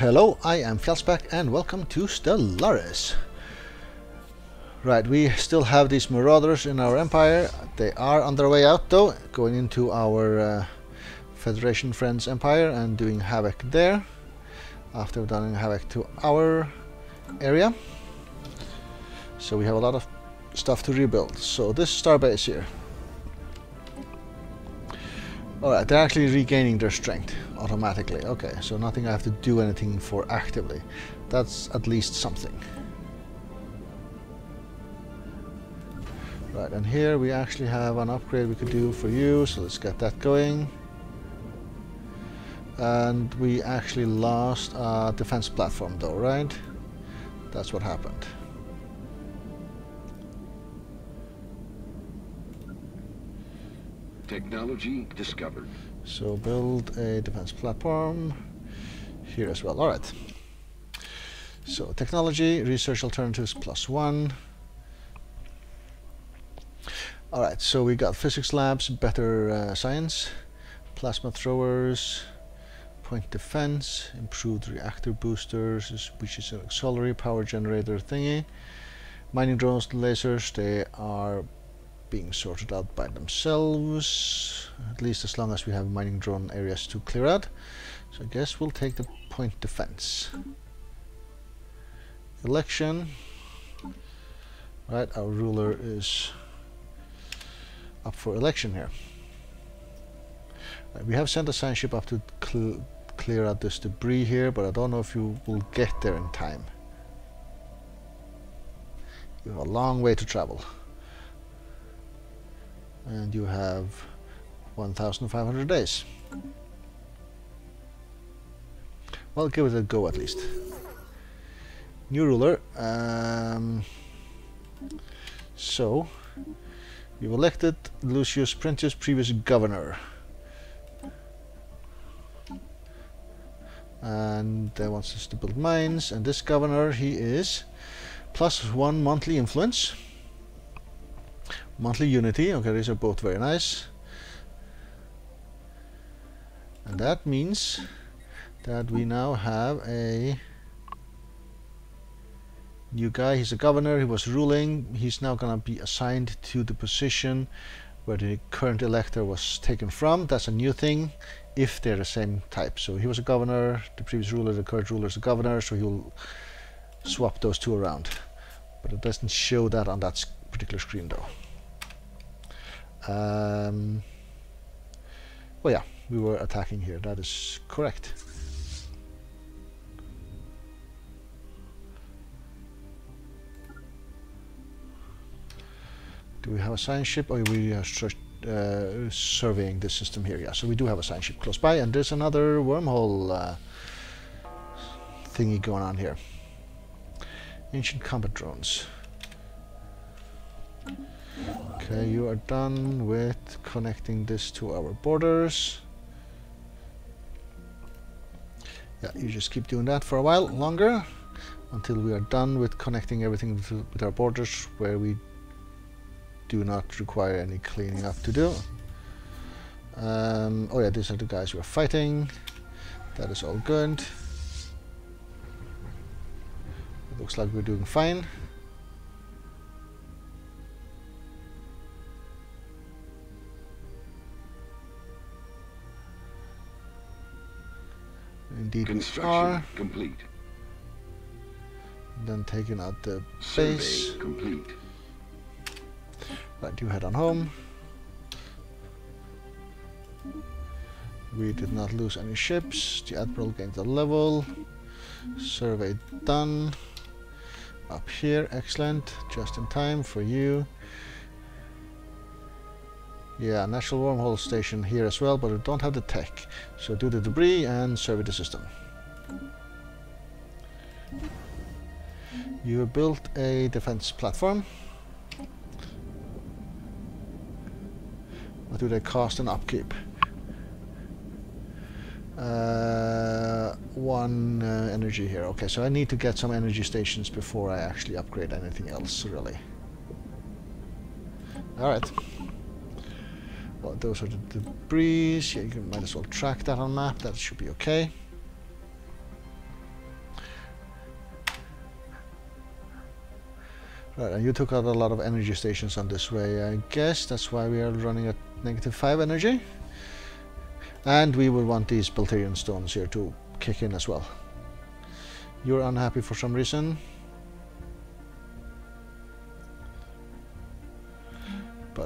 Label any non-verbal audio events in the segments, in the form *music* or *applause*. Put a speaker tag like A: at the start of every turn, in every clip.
A: Hello, I am Fjallsbak and welcome to Stellaris. Right, we still have these marauders in our empire. They are on their way out though, going into our uh, Federation Friends empire and doing havoc there. After done havoc to our area. So we have a lot of stuff to rebuild. So this starbase here. Alright, they're actually regaining their strength automatically. Okay, so nothing I have to do anything for actively. That's at least something. Right, and here we actually have an upgrade we could do for you, so let's get that going. And we actually lost a defense platform though, right? That's what happened.
B: Technology discovered.
A: So build a defense platform here as well. Alright. So technology, research alternatives plus one. Alright, so we got physics labs, better uh, science, plasma throwers, point defense, improved reactor boosters, which is an auxiliary power generator thingy. Mining drones, lasers, they are being sorted out by themselves, at least as long as we have mining drone areas to clear out. So I guess we'll take the point defense. Election. Right, our ruler is up for election here. Right, we have sent a science ship up to cl clear out this debris here, but I don't know if you will get there in time. You have a long way to travel and you have 1500 days. Well, give it a go at least. New ruler. Um, so, you've elected Lucius Prentius, previous governor. And uh, wants us to build mines. And this governor, he is plus one monthly influence monthly unity okay these are both very nice. And that means that we now have a new guy. He's a governor. He was ruling. He's now gonna be assigned to the position where the current elector was taken from. That's a new thing if they're the same type. So he was a governor. The previous ruler the current ruler is a governor so he'll swap those two around. But it doesn't show that on that particular screen though um, well, yeah, we were attacking here. That is correct. Do we have a science ship or are we uh, uh, surveying the system here? Yeah, so we do have a science ship close by and there's another wormhole uh, thingy going on here. Ancient combat drones. Okay, you are done with connecting this to our borders. Yeah, you just keep doing that for a while longer until we are done with connecting everything with our borders where we do not require any cleaning up to do. Um, oh yeah, these are the guys we're fighting. That is all good. It looks like we're doing fine. Indeed
B: Construction complete.
A: Then taking out the base.
B: Survey complete.
A: Right, you head on home. We did not lose any ships. The Admiral gained a level. Survey done. Up here, excellent. Just in time for you. Yeah, natural wormhole station here as well, but we don't have the tech. So do the debris and survey the system. You built a defense platform. What do they cost in upkeep? Uh, one uh, energy here. Okay, so I need to get some energy stations before I actually upgrade anything else, really. Alright. Well, those are the debris. Yeah, you might as well track that on map. That should be okay. Right, and you took out a lot of energy stations on this way, I guess. That's why we are running at negative 5 energy. And we would want these Betharian stones here to kick in as well. You're unhappy for some reason.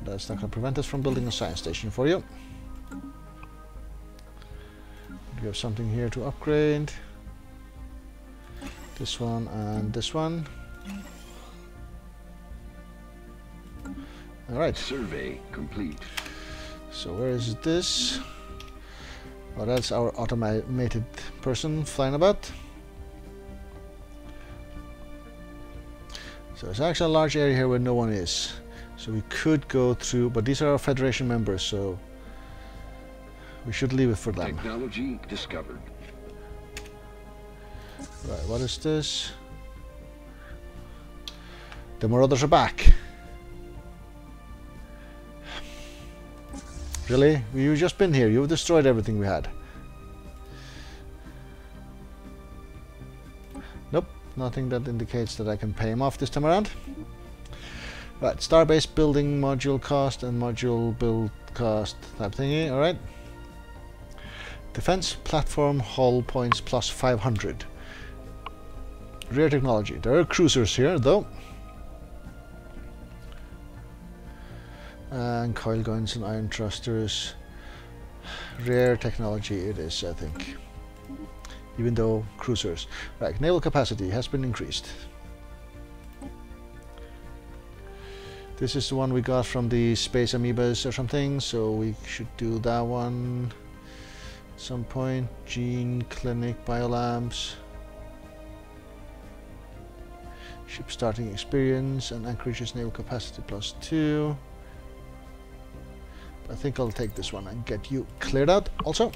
A: But that's not going to prevent us from building a science station for you. We have something here to upgrade. This one and this one. Alright.
B: Survey complete.
A: So where is this? Well, that's our automated person flying about. So there's actually a large area here where no one is. So we could go through, but these are our Federation members, so we should leave it for them.
B: Technology discovered.
A: Right, what is this? The Marauders are back. Really? You've just been here. You've destroyed everything we had. Nope. Nothing that indicates that I can pay him off this time around. Right, starbase building module cost and module build cost type thingy, alright. Defense platform hull points plus 500. Rear technology. There are cruisers here though. and coil guns and iron thrusters. Rare technology it is, I think. Even though cruisers. Right, naval capacity has been increased. This is the one we got from the space amoebas or something, so we should do that one at some point. Gene, clinic, biolabs. Ship starting experience and Anchorage's naval capacity plus two. I think I'll take this one and get you cleared out also.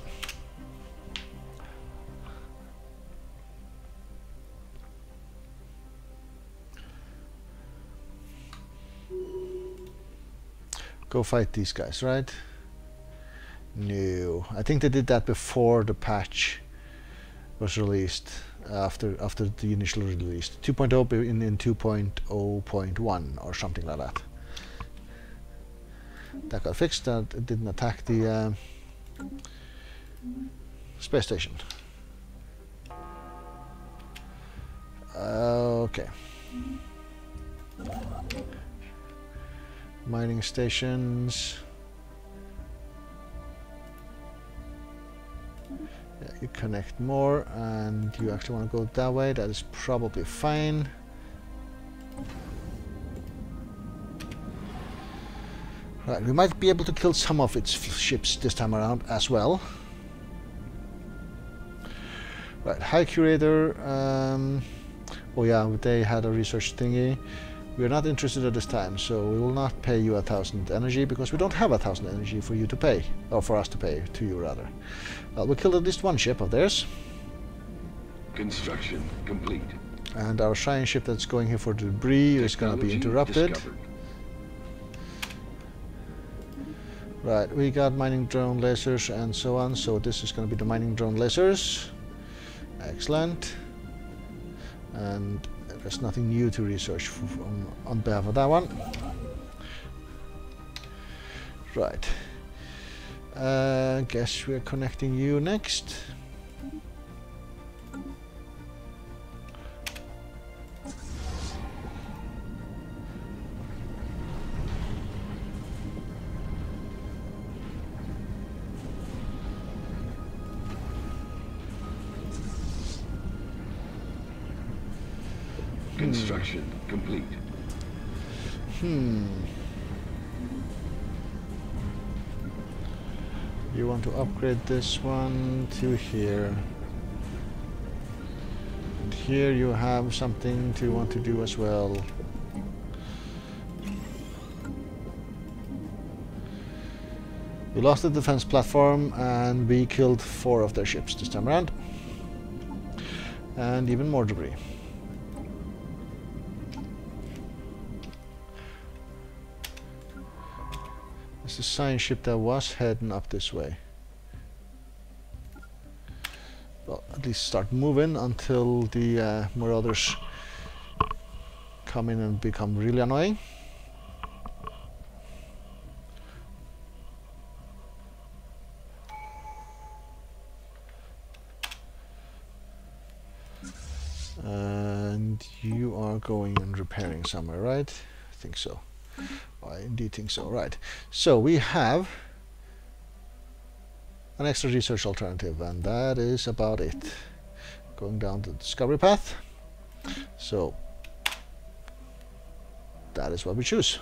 A: Go fight these guys, right? No, I think they did that before the patch was released after after the initial release 2.0 in, in 2.0.1 or something like that that got fixed and it didn't attack the uh, space station. Okay. Mining stations. Yeah, you connect more and you actually want to go that way. That is probably fine. Right, we might be able to kill some of its ships this time around as well. Right, High Curator. Um, oh yeah, they had a research thingy. We are not interested at this time, so we will not pay you a thousand energy because we don't have a thousand energy for you to pay, or for us to pay to you rather. Well, we killed at least one ship of theirs.
B: Construction complete.
A: And our science ship that's going here for debris Technology is going to be interrupted. Discovered. Right, we got mining drone lasers and so on, so this is going to be the mining drone lasers. Excellent. And there's nothing new to research on, on behalf of that one. Right. Uh, guess we're connecting you next.
B: Construction complete.
A: Hmm. You want to upgrade this one to here. And here you have something to want to do as well. We lost the defense platform and we killed four of their ships this time around. And even more debris. The science ship that was heading up this way. Well, at least start moving until the uh, Marauders come in and become really annoying. And you are going and repairing somewhere, right? I think so. I indeed think so, right. So we have an extra research alternative and that is about it. Going down the discovery path. So that is what we choose.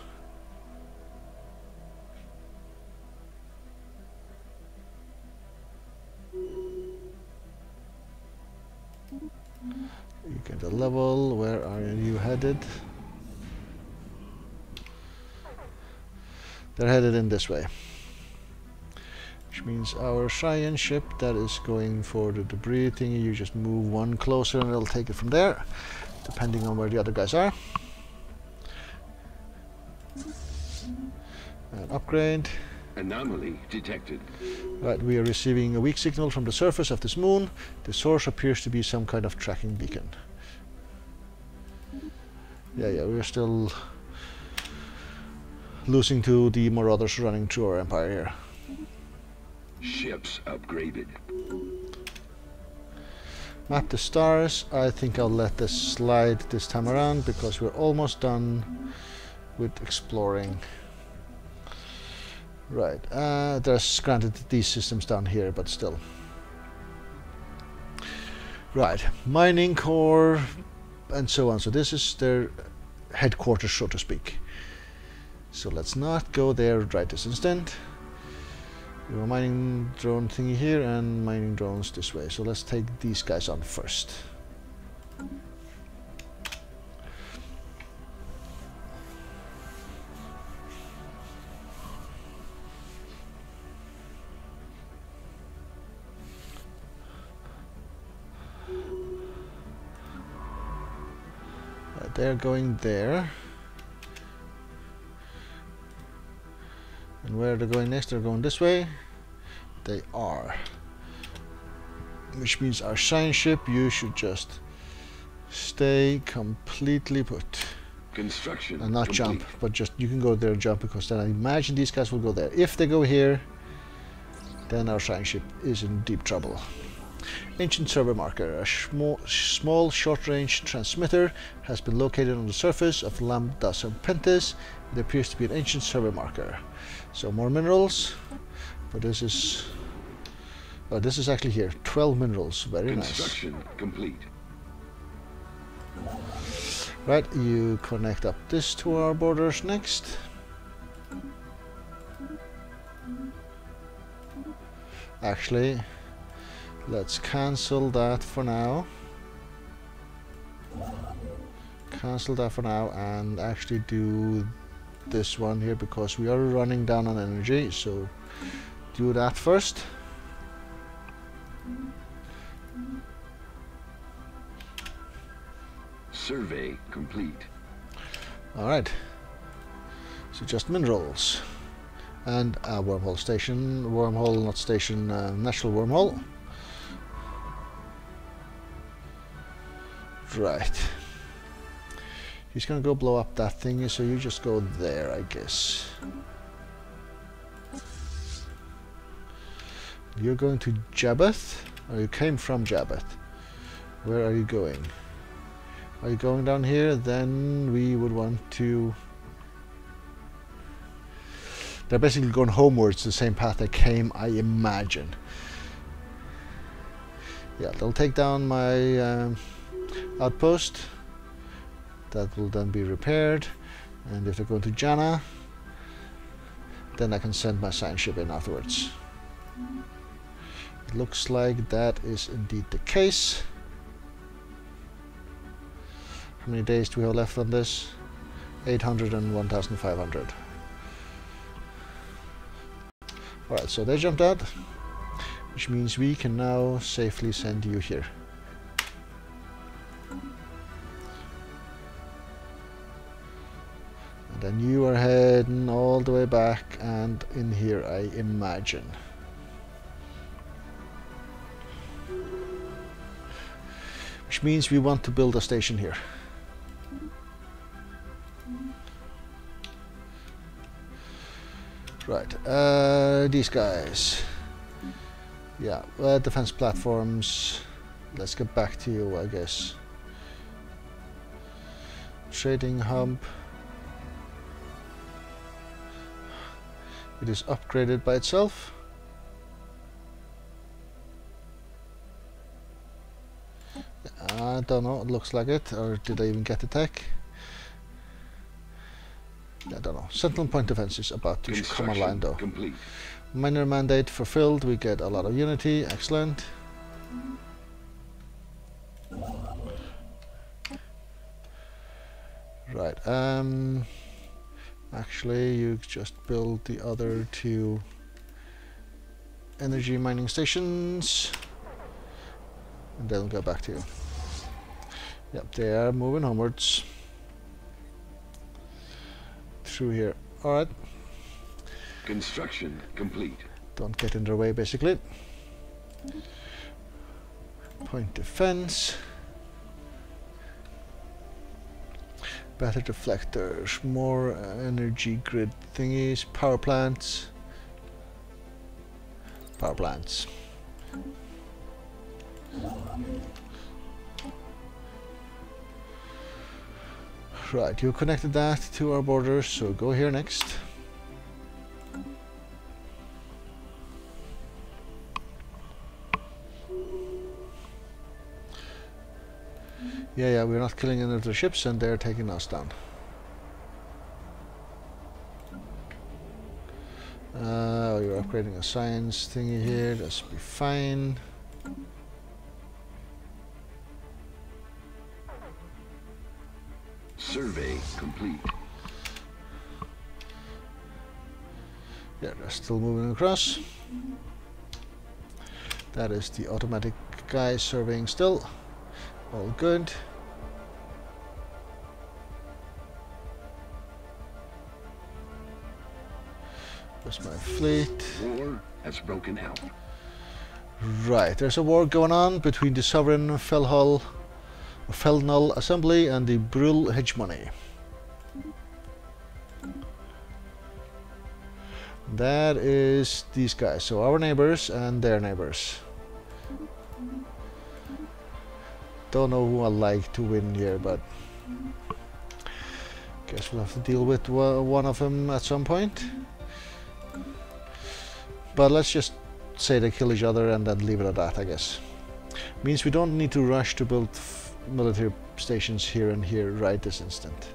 A: They're headed in this way. Which means our Cheyenne ship that is going for the debris thingy, you just move one closer and it'll take it from there, depending on where the other guys are. And upgrade.
B: Anomaly detected.
A: Right, we are receiving a weak signal from the surface of this moon. The source appears to be some kind of tracking beacon. Yeah, yeah, we're still losing to the marauders running through our empire here.
B: Ships upgraded.
A: Map the stars. I think I'll let this slide this time around because we're almost done with exploring. Right, uh, there's granted these systems down here, but still. Right, mining core and so on. So this is their headquarters, so to speak. So let's not go there right this instant. We have a mining drone thingy here and mining drones this way. So let's take these guys on first. They're going there. Where they're going next, they're going this way. They are. Which means our shine ship, you should just stay completely put.
B: Construction
A: And not
B: complete.
A: jump, but just you can go there and jump because then I imagine these guys will go there. If they go here, then our shine ship is in deep trouble. Ancient server marker. A small, short-range transmitter has been located on the surface of Lambda Serpentis. It appears to be an ancient server marker. So more minerals, but this is oh, this is actually here. 12 minerals. Very nice.
B: Construction complete.
A: Right, you connect up this to our borders next. Actually, let's cancel that for now. Cancel that for now and actually do this one here because we are running down on energy, so do that first.
B: Survey complete.
A: Alright. So just minerals. And a wormhole station. Wormhole, not station, uh, natural wormhole. Right. He's gonna go blow up that thingy, so you just go there, I guess. You're going to Jabbath? Or you came from Jabbath? Where are you going? Are you going down here? Then we would want to... They're basically going homewards the same path they came, I imagine. Yeah, they'll take down my um, outpost. That will then be repaired. And if they're going to Jana, then I can send my science ship in afterwards. It looks like that is indeed the case. How many days do we have left on this? 800 and 1500. Alright, so they jumped out, which means we can now safely send you here. Then you are heading all the way back and in here, I imagine. Which means we want to build a station here. Right, uh, these guys. Yeah, uh, defense platforms. Let's get back to you, I guess. Trading hub. It is upgraded by itself. I don't know, it looks like it, or did I even get the tech? I don't know. Sentinel point defense is about to come online though.
B: complete.
A: Minor mandate fulfilled, we get a lot of unity, excellent. Right, um, actually you just build the other two energy mining stations and then we'll get back to you. Yep, they are moving homewards through here. Alright.
B: Construction complete.
A: Don't get in their way, basically. Point defense. Better deflectors, more uh, energy grid thingies, power plants. Power plants. Right, you connected that to our borders, so go here next. Yeah, yeah, we're not killing any of the ships and they're taking us down. Uh, you're upgrading a science thingy here, that should be fine.
B: Survey complete.
A: Yeah, they're still moving across. That is the automatic guy surveying still. All good. That's my fleet.
B: War has broken out.
A: Right, there's a war going on between the Sovereign Felhal, Felnull Assembly and the Brul Hegemony. That is these guys, so our neighbors and their neighbors. Don't know who I like to win here, but guess we'll have to deal with one of them at some point. But let's just say they kill each other and then leave it at that, I guess. Means we don't need to rush to build f- military stations here and here right this instant.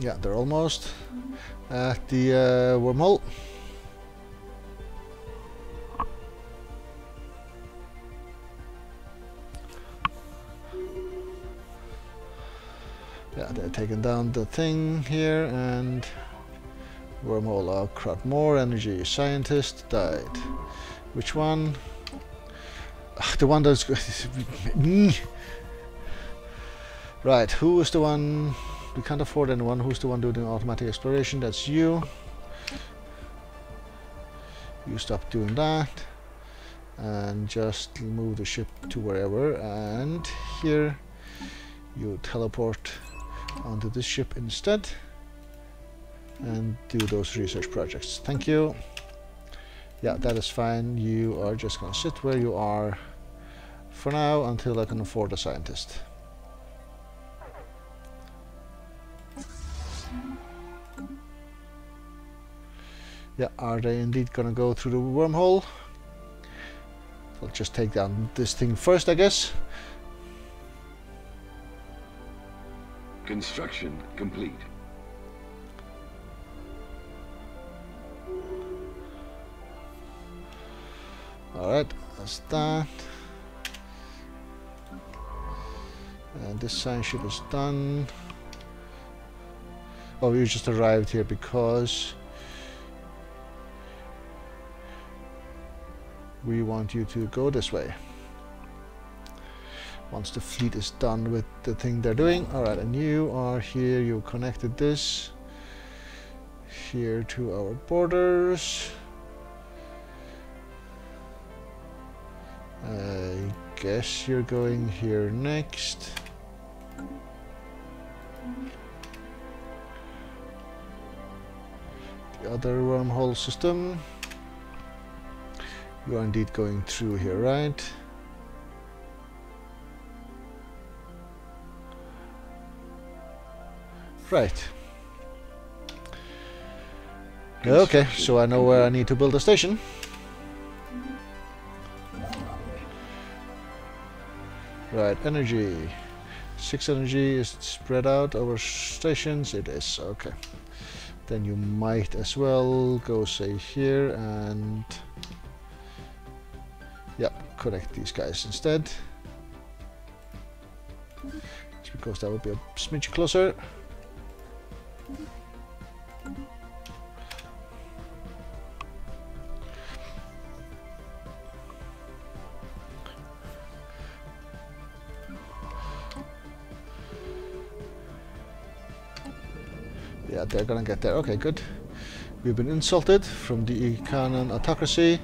A: Yeah, they're almost at the uh, wormhole. Yeah, they're taking down the thing here and wormhole. Oh crap, more energy. Scientist died. Which one? Ah, the one that's... *laughs* right, who is the one... We can't afford anyone. Who's the one doing automatic exploration? That's you. You stop doing that. And just move the ship to wherever. And here you teleport onto this ship instead and do those research projects. Thank you. Yeah, that is fine. You are just gonna sit where you are for now until I can afford a scientist. Yeah, are they indeed gonna go through the wormhole? I'll just take down this thing first, I guess.
B: Construction complete.
A: Alright, that's that. And this science ship is done. Oh, we just arrived here because we want you to go this way once the fleet is done with the thing they're doing. All right, and you are here, you connected this here to our borders. I guess you're going here next. The other wormhole system. You are indeed going through here, right? Right. Okay, so I know where I need to build a station. Right, energy. Six energy is spread out over stations. It is, okay. Then you might as well go say here and yep, connect these guys instead. Just because that would be a smidge closer. Yeah, they're gonna get there. Okay, good. We've been insulted from the Ikanan autocracy.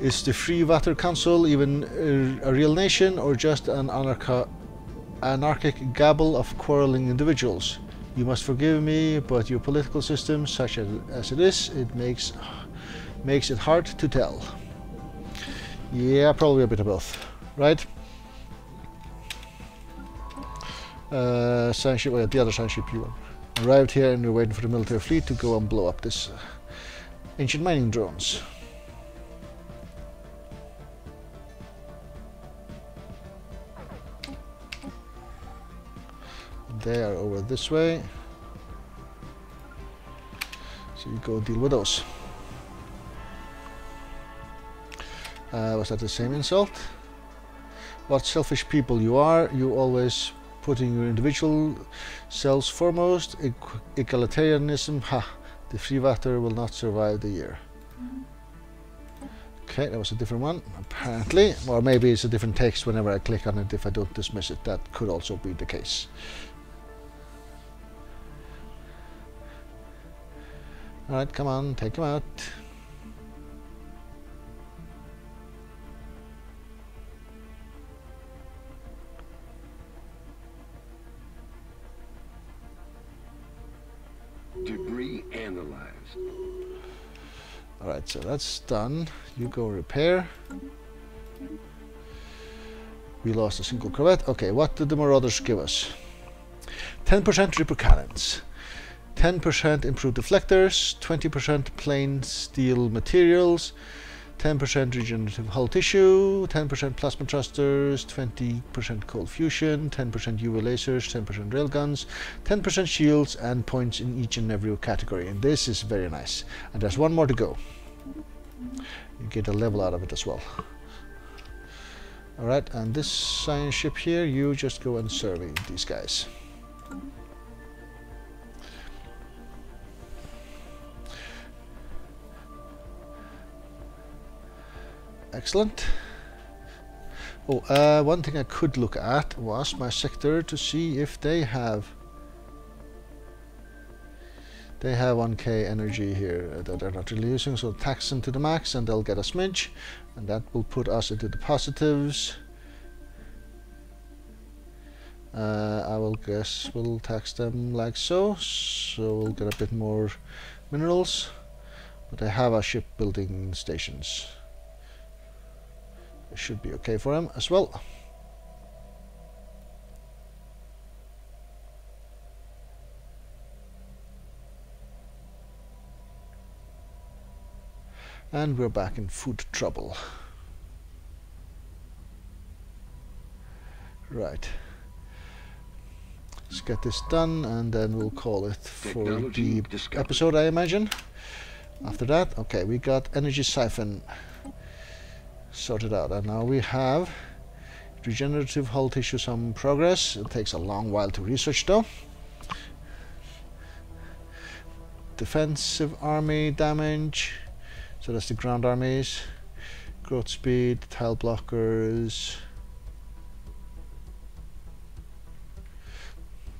A: Is the Free Water Council even a, real nation or just an anarchic gabble of quarreling individuals? You must forgive me, but your political system, such as, as it is, it makes makes it hard to tell. Yeah, probably a bit of both, right? Uh, sunship, well, the other sunship you arrived here and we're waiting for the military fleet to go and blow up this uh, ancient mining drones. They are over this way. So you go deal with those. Uh, was that the same insult? What selfish people you are, you always putting your individual selves foremost. E egalitarianism, ha, the free water will not survive the year. Okay, that was a different one, apparently. Or maybe it's a different text whenever I click on it if I don't dismiss it. That could also be the case. Alright, come on, take him out.
B: Debris analyzed.
A: Alright, so that's done. You go repair. We lost a single corvette. Okay, what did the Marauders give us? 10% Ripper cannons. 10% improved deflectors, 20% plain steel materials, 10% regenerative hull tissue, 10% plasma thrusters, 20% cold fusion, 10% UV lasers, 10% railguns, 10% shields, and points in each and every category. And this is very nice. And there's one more to go. You get a level out of it as well. Alright, and this science ship here, you just go and survey these guys. Excellent. Oh, uh, one thing I could look at was my sector to see if they have they have 1k energy here that they're not really using, so tax them to the max and they'll get a smidge, and that will put us into the positives. Uh, I will guess we'll tax them like so, so we'll get a bit more minerals, but I have our shipbuilding stations should be okay for him as well. And we're back in food trouble. Right. Let's get this done and then we'll call it for
B: Technology
A: the
B: discovered.
A: episode I imagine. After that, okay, we got energy siphon sorted out. And now we have regenerative hull tissue some progress. It takes a long while to research though. Defensive army damage. So that's the ground armies. Growth speed tile blockers.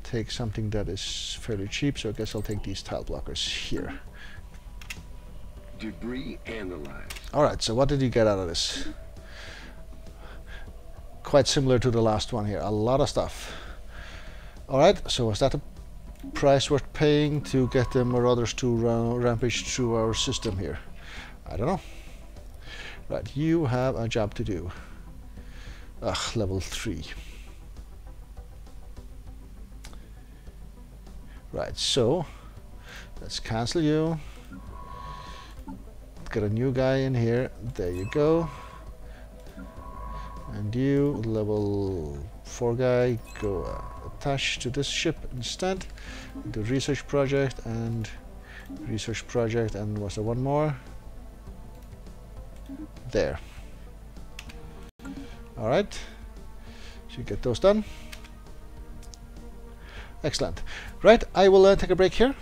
A: Take something that is fairly cheap so I guess I'll take these tile blockers here
B: Debris analyzed.
A: Alright, so what did you get out of this? Quite similar to the last one here. A lot of stuff. Alright, so was that a price worth paying to get the marauders to ra- rampage through our system here? I don't know. Right, you have a job to do. Ugh, level 3. Right, so let's cancel you. Get a new guy in here. There you go. And you, level 4 guy, go uh, attach to this ship instead. Do research project and research project and was there one more? There. Alright. So you get those done. Excellent. Right, I will uh, take a break here.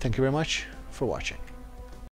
A: Thank you very much for watching.